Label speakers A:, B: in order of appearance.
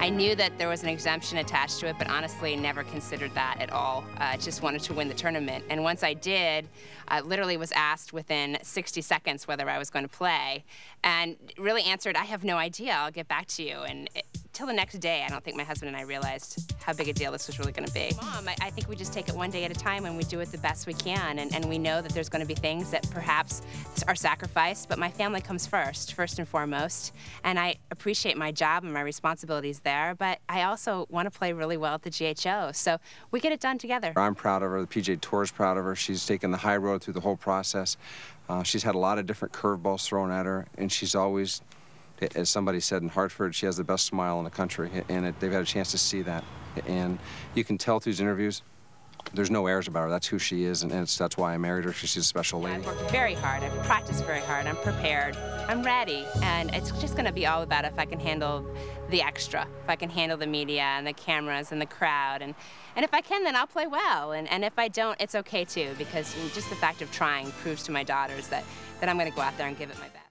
A: I knew that there was an exemption attached to it, but honestly never considered that at all. I uh, just wanted to win the tournament. And once I did, I literally was asked within 60 seconds whether I was going to play and really answered, I have no idea, I'll get back to you. And it, till the next day, I don't think my husband and I realized how big a deal this was really going to be. Mom, I, I, think we just take it one day at a time and we do it the best we can. And, and we know that there's going to be things that perhaps are sacrificed, but my family comes first, first and foremost. And I appreciate my job and my responsibilities there, but I also want to play really well at the GHO. So we get it done together.
B: I'm proud of her. The PGA Tour is proud of her. She's taken the high road through the whole process. Uh, she's had a lot of different curveballs thrown at her, and she's always as somebody said in Hartford, she has the best smile in the country, and it, they've had a chance to see that. And you can tell through these interviews, there's no airs about her. That's who she is, and that's why I married her. She's a special lady.
A: I've worked very hard. I've practiced very hard. I'm prepared. I'm ready. And it's just going to be all about if I can handle the extra, if I can handle the media and the cameras and the crowd. And, and if I can, then I'll play well. And, and if I don't, it's okay too, because just the fact of trying proves to my daughters that, that I'm going to go out there and give it my best.